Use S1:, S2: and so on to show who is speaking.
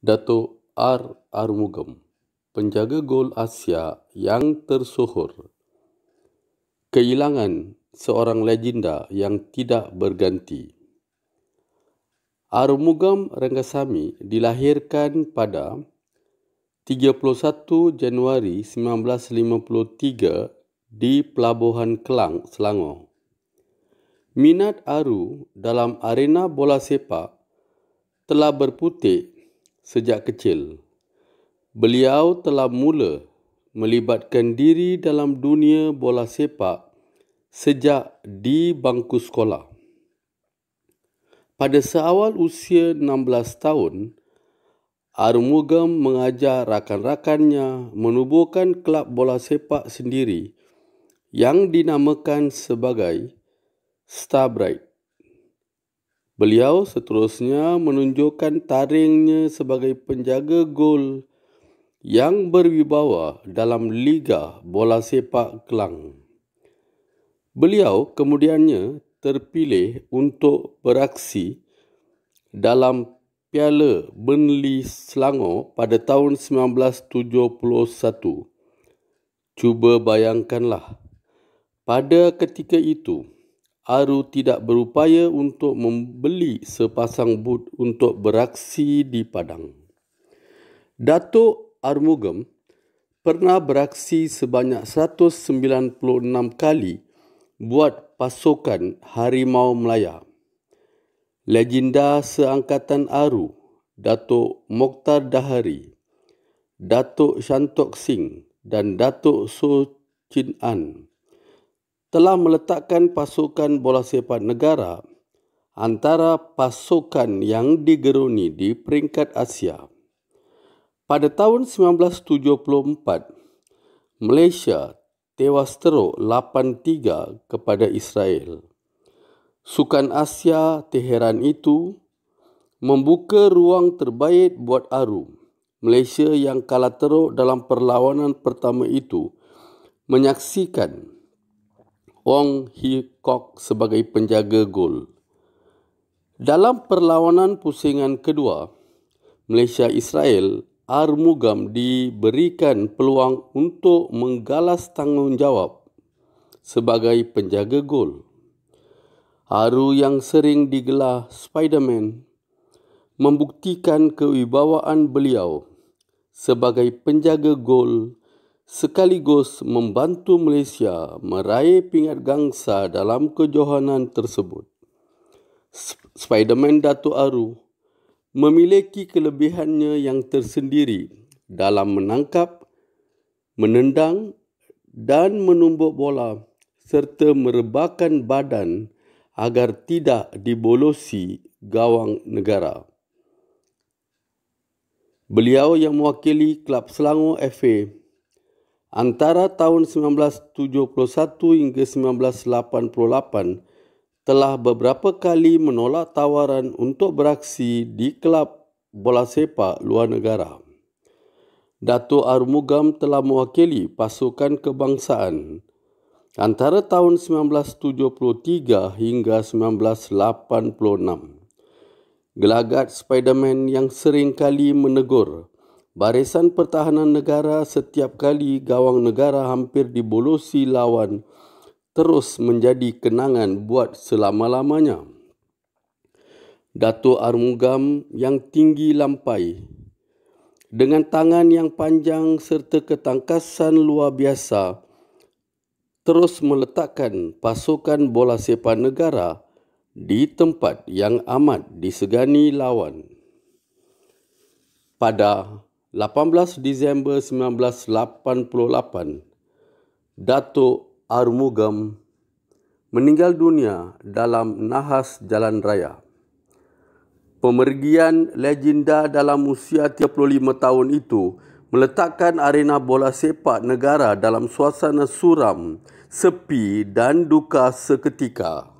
S1: Dato' R. Arumugam, penjaga gol Asia yang tersohor, kehilangan seorang legenda yang tidak berganti. Arumugam Rangasamy dilahirkan pada 31 Januari 1953 di Pelabuhan Kelang, Selangor. Minat Aru dalam arena bola sepak telah berputik sejak kecil. Beliau telah mula melibatkan diri dalam dunia bola sepak sejak di bangku sekolah. Pada seawal usia 16 tahun, Arumugam mengajar rakan-rakannya menubuhkan kelab bola sepak sendiri yang dinamakan sebagai Starbright. Beliau seterusnya menunjukkan taringnya sebagai penjaga gol yang berwibawa dalam Liga Bola Sepak Kelang. Beliau kemudiannya terpilih untuk beraksi dalam Piala Burnley Selangor pada tahun 1971. Cuba bayangkanlah, pada ketika itu, Aru tidak berupaya untuk membeli sepasang but untuk beraksi di padang. Datuk Armugam pernah beraksi sebanyak 196 kali buat pasukan Harimau Melaya. Legenda seangkatan Aru, Datuk Mokhtar Dahari, Datuk Shantok Singh dan Datuk So Chin An telah meletakkan pasukan bola sepak negara antara pasukan yang digeruni di peringkat Asia. Pada tahun 1974, Malaysia tewas teruk 8-3 kepada Israel. Sukan Asia Teheran itu membuka ruang terbaik buat Aru. Malaysia yang kalah teruk dalam perlawanan pertama itu menyaksikan Wong Hee Kok sebagai penjaga gol. Dalam perlawanan pusingan kedua, Malaysia-Israel, Armugam diberikan peluang untuk menggalas tanggungjawab sebagai penjaga gol. Aru yang sering digelar Spiderman membuktikan kewibawaan beliau sebagai penjaga gol sekaligus membantu Malaysia meraih pingat gangsa dalam kejohanan tersebut. Spiderman Datuk Aru memiliki kelebihannya yang tersendiri dalam menangkap, menendang dan menumbuk bola serta merebahkan badan agar tidak dibolosi gawang negara. Beliau yang mewakili Kelab Selangor FA Antara tahun 1971 hingga 1988 telah beberapa kali menolak tawaran untuk beraksi di kelab bola sepak luar negara. Dato' Armugam telah mewakili pasukan kebangsaan antara tahun 1973 hingga 1986. Gelagat Spiderman yang sering kali menegur Barisan Pertahanan Negara setiap kali gawang negara hampir dibolosi lawan terus menjadi kenangan buat selama-lamanya. Datuk Armugam yang tinggi lampai dengan tangan yang panjang serta ketangkasan luar biasa terus meletakkan pasukan bola sepak negara di tempat yang amat disegani lawan. Pada 18 Disember 1988, Datuk Armugam meninggal dunia dalam nahas jalan raya. Pemergian legenda dalam usia 35 tahun itu meletakkan arena bola sepak negara dalam suasana suram, sepi dan duka seketika.